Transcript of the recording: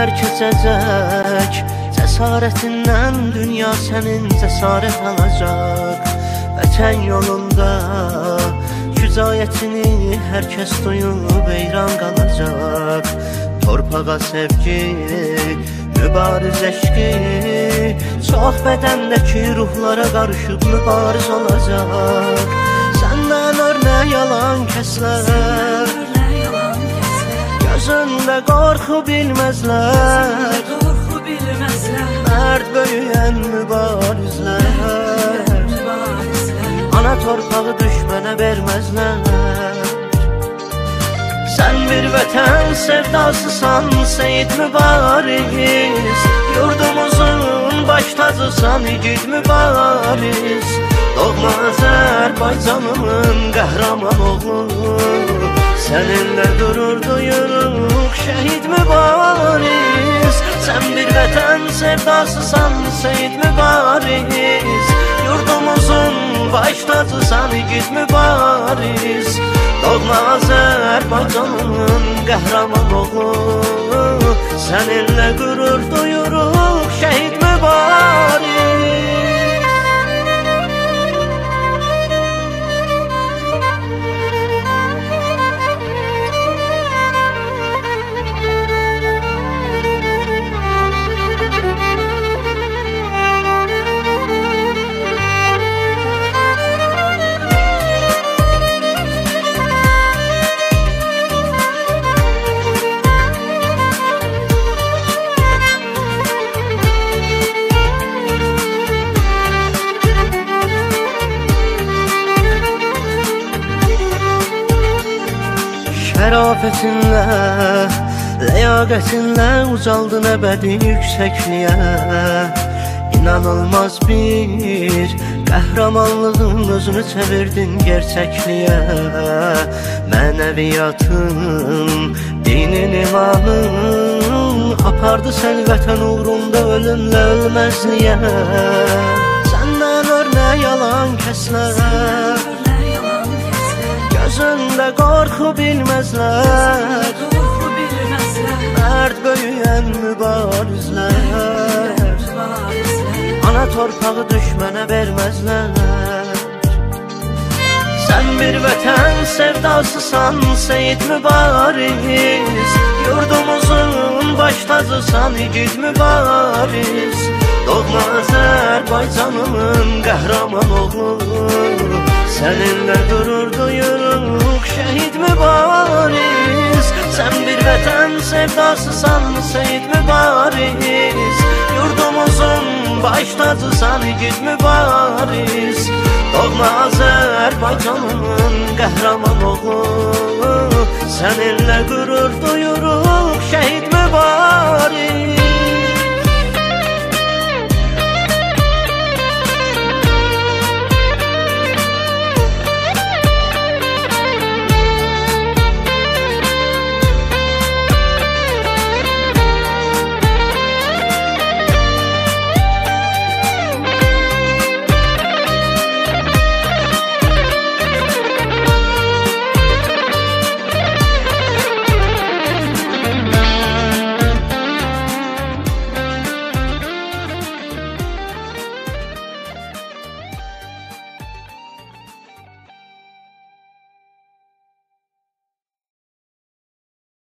günlər keçəcək Cəsarətindən dünya sənin cəsarət alacaq Vətən yolunda Gücayətini hər kəs duyub eyran qalacaq Torpağa sevgi Mübariz eşki. Çox bədəndəki ruhlara qarışıb mübariz olacaq. Səndən örnək yalan kəslər Gözündə qorxu bilməzlər Mərd böyüyən mübarizlər Ana torpağı düşmənə verməzlər Sən bir vətən sevdasısan Seyid mübariz. Yurdumuzun baş tacısan İgid mübariz. Doğma Azərbaycanımın qəhrəman oğlu Səninlə qürur duyuruq şəhid mübariz Sən bir vətən sevdasısan Seyid mübariz Yurdumuzun baş tacısan İgid mübariz Doğma Azərbaycanın qəhrəman oğlu. Səninlə qürur duyuruq şəhid mübariz Şərafətinlə, ləyaqətinlə ucaldın əbədi yüksəkliyə İnanılmaz bir qəhrəmanlığın özünü çevirdin gerçəkliyə Mənəviyyatın, dinin imanın Apardı sən vətən uğrunda ölümlə ölməzliyə Səndən örnək yalan kəslər Gözündə qorxu bilməzlər Mərd böyüyən mübarizlər Ana torpağı düşmənə verməzlər Sən bir vətən sevdasısan Seyid mübariz. Yurdumuzun baş tacısan İgid mübariz. Doğma Azərbaycanımın qəhrəman oğlu. Səninlə qürur duyuruq sevdasısan Seyid mübariz Yurdumuzun baş tacısan İgid mübariz. Doğma Azərbaycanın qəhrəman oğlu. Səninlə şəhid mübariz